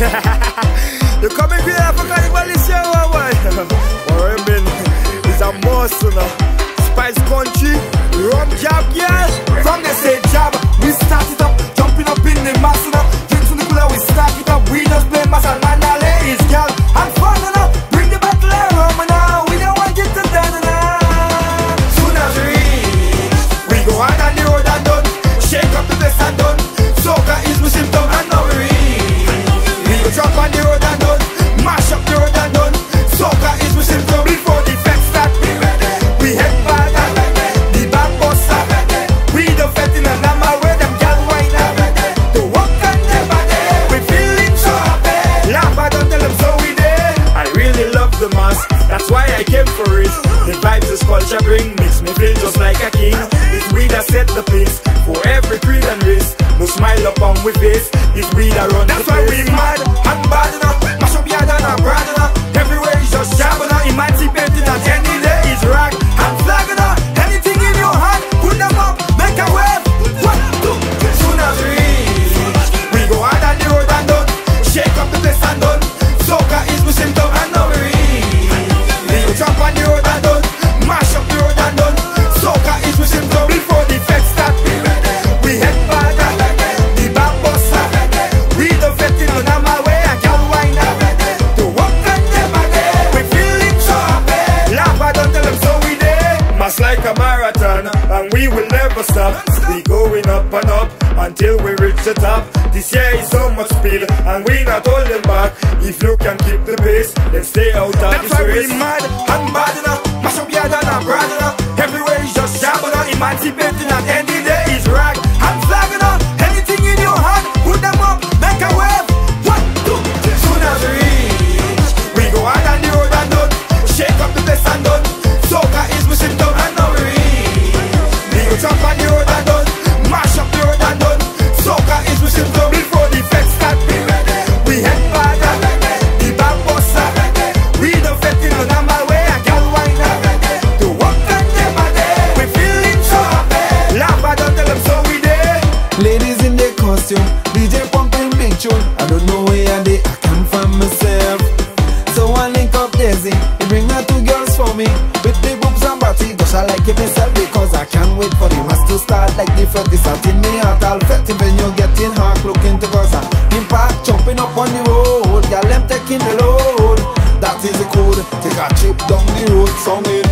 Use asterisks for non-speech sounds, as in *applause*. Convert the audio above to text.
*laughs* you coming here for carnival this year, boy? Or been is a must, you know. Spice country, rum job, yeah. From the state job, we start it up that's why I came for it. The vibes this culture bring makes me feel just like a king. It's we that set the pace for every creed and race. No smile upon we face, it's we that run the and we will never stop. We going up and up until we reach the top. This year is so much speed, and we not holding back. If you can keep the pace, then stay out of That's this why we race. mad and bad enough. Mash up yard and a brand enough. Everywhere is just jab enough. Emancipating at costume, DJ pumping big tune. I don't know where they I come from myself. So I link up Dezy, he bring her two girls for me. With the boobs and body, gosh I like it myself because I can't wait for the mass to start like the first this out in me heart. I'll fet when you're getting hard, looking to Gaza. Impact, jumping up on the road, girl them taking the load. That is the code, take a trip down the road, song it